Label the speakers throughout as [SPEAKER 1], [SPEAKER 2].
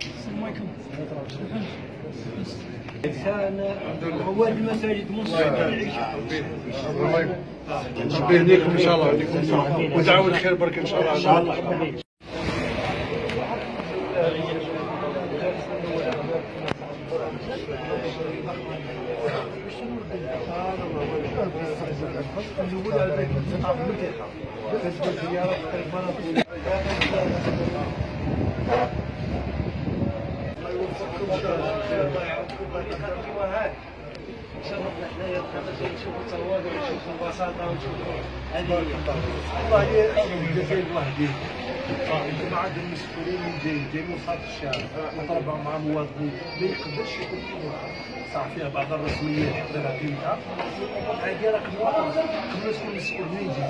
[SPEAKER 1] السلام عليكم. كان هو المساجد العشاء
[SPEAKER 2] ربي يهديكم إن شاء الله يهديكم الصحة ودعوة الخير برك إن شاء الله. إن شاء الله.
[SPEAKER 3] والله الجزائر الله يهديه الجماعة المسؤولين اللي جايين جايين من صاد الشارع وطلبوا مع مواطنين ما يقدرش يكون صح فيها بعض الرسميات يقدرها فيها هذه راك مواطن قبل تكون مسؤول من يجي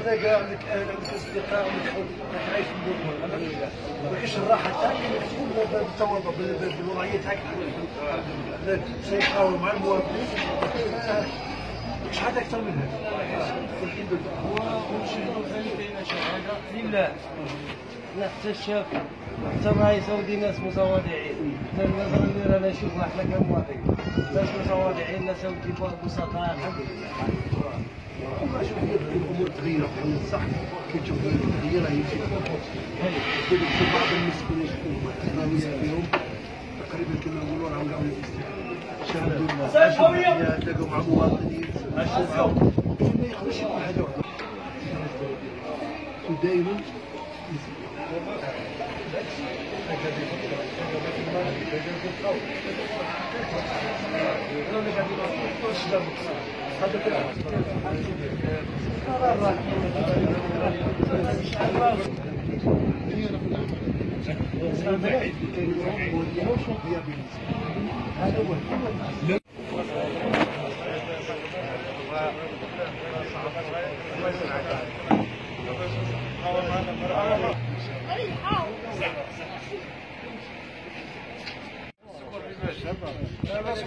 [SPEAKER 3] هذا كاع عندك أهل عندك اصدقاء عندك عايش في المدن ما كاينش الراحه تاعك تكون بالتواضع بالوضعيه تاعك سيحاول مع المواطنين مش حاجة أكثر من هذا
[SPEAKER 1] ونشهدوا ذلك شهادة لله لا حتى الشاف حتى الرئيس ودي ناس متواضعين. حتى النظر اللي رانا نشوفها إحنا كمواطنين ناس متواضعين ناس ودي بسطاء الحمد لله.
[SPEAKER 3] والله شوف الأمور تغيرت صح. كي تشوف التغيير هي شيء في بعض المسؤولين الاهتماميه فيهم تقريبا كما نقولوا راهم قاعدين شهدوا تلاقوا مع مواطنين ما يقدرش يكون حاجة واحدة. ودائما هذا هو
[SPEAKER 2] No problem.